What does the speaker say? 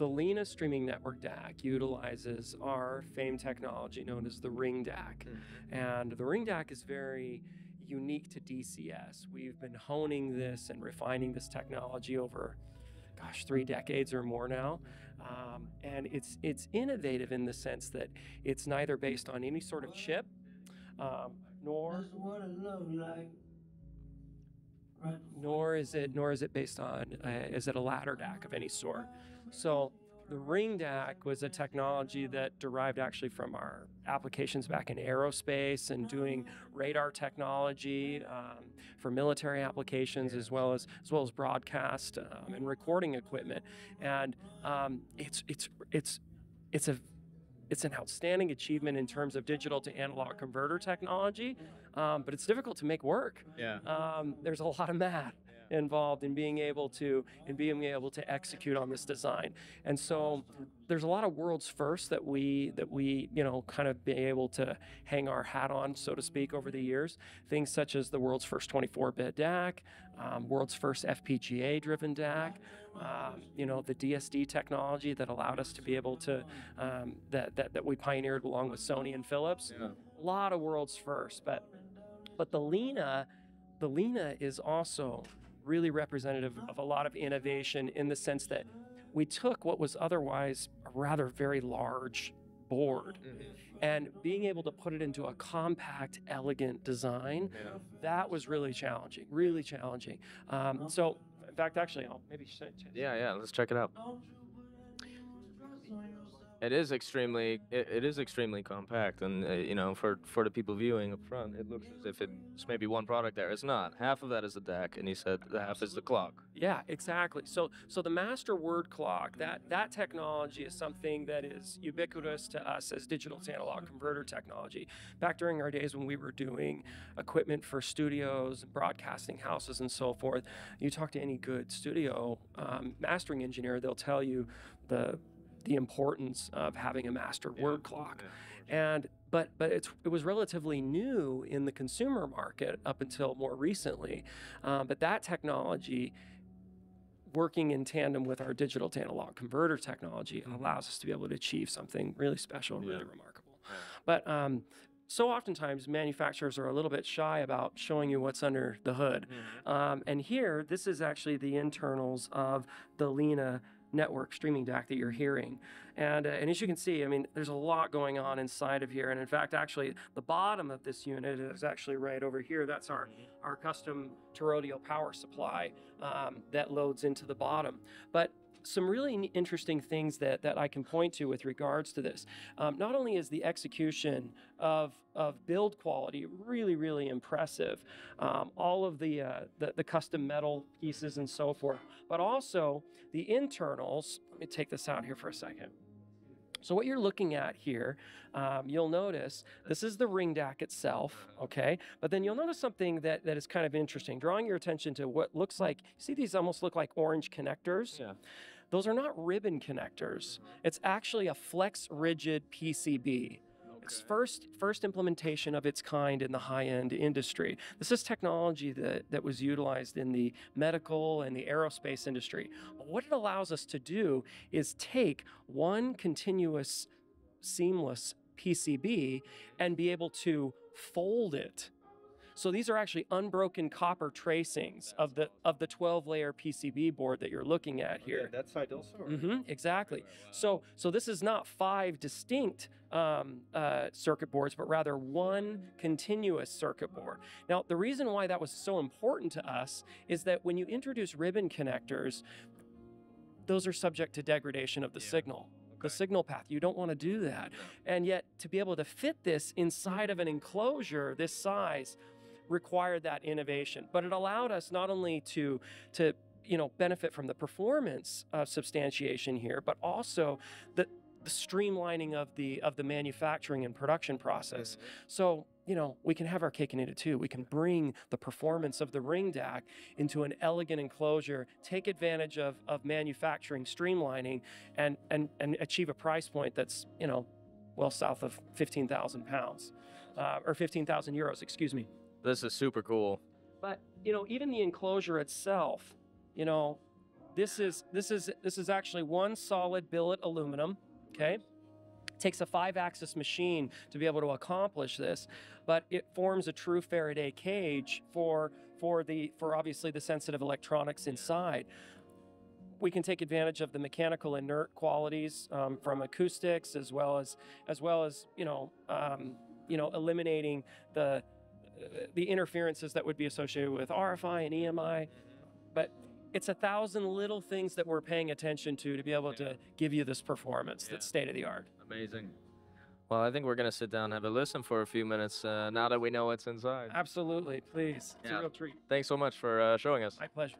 the LINA streaming network DAC utilizes our famed technology known as the Ring DAC. Mm-hmm. And the Ring DAC is very unique to dCS. We've been honing this and refining this technology over gosh, three decades or more now. Um, and it's it's innovative in the sense that it's neither based on any sort of chip, um, nor That's what it look like. Nor is it nor is it based on uh, is it a ladder DAC of any sort. So the ring DAC was a technology that derived actually from our applications back in aerospace and doing radar technology um, for military applications as well as as well as broadcast um, and recording equipment. And um, it's it's it's it's a it's an outstanding achievement in terms of digital to analog converter technology, um, but it's difficult to make work. Yeah. um, there's a lot of math involved in being able to in being able to execute on this design. And so there's a lot of world's first that we that we you know kind of be able to hang our hat on so to speak over the years. Things such as the world's first 24-bit DAC um, world's first FPGA driven DAC um, you know the DSD technology that allowed us to be able to um, that, that that we pioneered along with Sony and Philips. Yeah. a lot of world's first but but the LINA, the LINA is also really representative of a lot of innovation in the sense that we took what was otherwise a rather very large board and being able to put it into a compact, elegant design, Yeah. that was really challenging, really challenging. Um, so, in fact, actually, I'll maybe sh- sh- Yeah, yeah. Let's check it out. It is extremely, it, it is extremely compact, and uh, you know, for for the people viewing up front, it looks as if it's maybe one product there. It's not. Half of that is the DAC, and he said the half is the clock. Yeah, exactly. So so the master word clock, that that technology is something that is ubiquitous to us as digital to analog converter technology. Back during our days when we were doing equipment for studios, and broadcasting houses, and so forth, you talk to any good studio um, mastering engineer, they'll tell you the the importance of having a master word clock. And but but it's it was relatively new in the consumer market up until more recently. Um, but that technology working in tandem with our digital to analog converter technology allows us to be able to achieve something really special and really remarkable. But um, so oftentimes manufacturers are a little bit shy about showing you what's under the hood. Um, and here, this is actually the internals of the LINA network streaming DAC that you're hearing. And, uh, and as you can see, I mean, there's a lot going on inside of here. And in fact, actually, the bottom of this unit is actually right over here. That's our, our custom toroidal power supply um, that loads into the bottom. But some really interesting things that, that I can point to with regards to this. Um, not only is the execution of, of build quality really, really impressive, um, all of the, uh, the, the custom metal pieces and so forth, but also the internals. Let me take this out here for a second. So what you're looking at here, um, you'll notice this is the ring DAC itself, okay? But then you'll notice something that, that is kind of interesting, drawing your attention to what looks like, see these almost look like orange connectors? Yeah. Those are not ribbon connectors. It's actually a flex rigid PCB. First first implementation of its kind in the high-end industry. This is technology that, that was utilized in the medical and the aerospace industry. What it allows us to do is take one continuous seamless PCB and be able to fold it. So these are actually unbroken copper tracings of the of the 12 layer PCB board that you're looking at here. that side also. hmm exactly. So, so this is not five distinct um, uh, circuit boards, but rather one continuous circuit board. Now, the reason why that was so important to us is that when you introduce ribbon connectors, those are subject to degradation of the signal. The signal path. You don't want to do that. And yet, to be able to fit this inside of an enclosure this size required that innovation. But it allowed us not only to to you know benefit from the performance uh, substantiation here, but also the the streamlining of the of the manufacturing and production process. So you know we can have our cake and eat it too. We can bring the performance of the ring DAC into an elegant enclosure, take advantage of of manufacturing streamlining, and and and achieve a price point that's you know well south of fifteen thousand pounds uh, or fifteen thousand euros. Excuse me. This is super cool. But you know, even the enclosure itself, you know, This is this is this is actually one solid billet aluminum. Okay. Takes a five-axis machine to be able to accomplish this, but it forms a true Faraday cage for for the for obviously the sensitive electronics inside. We can take advantage of the mechanical inert qualities um, from acoustics as well as as well as you know um, you know eliminating the the interferences that would be associated with RFI and EMI. But it's a thousand little things that we're paying attention to to be able Yeah. to give you this performance Yeah. that's state of the art. Amazing. Well, I think we're gonna sit down and have a listen for a few minutes uh, now that we know what's inside. Absolutely, please. It's Yeah. a real treat. Thanks so much for uh, showing us. My pleasure.